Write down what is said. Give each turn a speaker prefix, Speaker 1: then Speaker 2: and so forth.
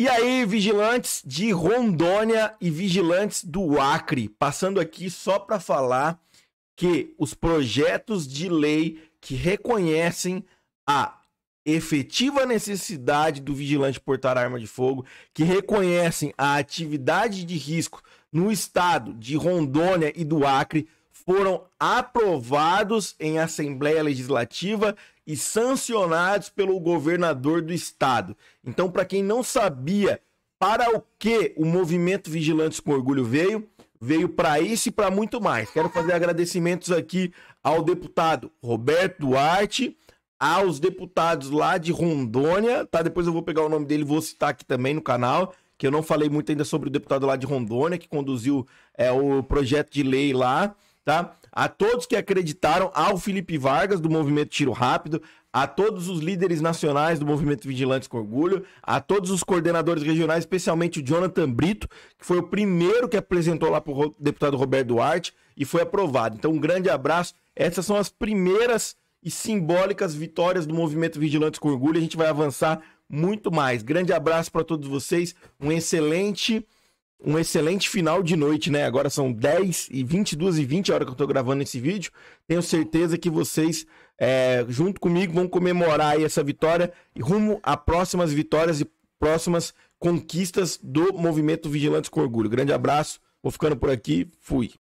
Speaker 1: E aí, vigilantes de Rondônia e vigilantes do Acre, passando aqui só para falar que os projetos de lei que reconhecem a efetiva necessidade do vigilante portar arma de fogo, que reconhecem a atividade de risco no estado de Rondônia e do Acre, foram aprovados em Assembleia Legislativa e sancionados pelo governador do estado. Então, para quem não sabia para o que o movimento Vigilantes com Orgulho veio, veio para isso e para muito mais. Quero fazer agradecimentos aqui ao deputado Roberto Duarte, aos deputados lá de Rondônia, tá? Depois eu vou pegar o nome dele vou citar aqui também no canal, que eu não falei muito ainda sobre o deputado lá de Rondônia, que conduziu é, o projeto de lei lá tá? A todos que acreditaram, ao Felipe Vargas, do Movimento Tiro Rápido, a todos os líderes nacionais do Movimento Vigilantes com Orgulho, a todos os coordenadores regionais, especialmente o Jonathan Brito, que foi o primeiro que apresentou lá para o deputado Roberto Duarte e foi aprovado. Então, um grande abraço. Essas são as primeiras e simbólicas vitórias do Movimento Vigilantes com Orgulho. A gente vai avançar muito mais. Grande abraço para todos vocês. Um excelente um excelente final de noite, né? Agora são 10 e 22 e 20 a hora que eu tô gravando esse vídeo. Tenho certeza que vocês, é, junto comigo, vão comemorar essa vitória e rumo a próximas vitórias e próximas conquistas do movimento Vigilantes com Orgulho. Grande abraço, vou ficando por aqui, fui.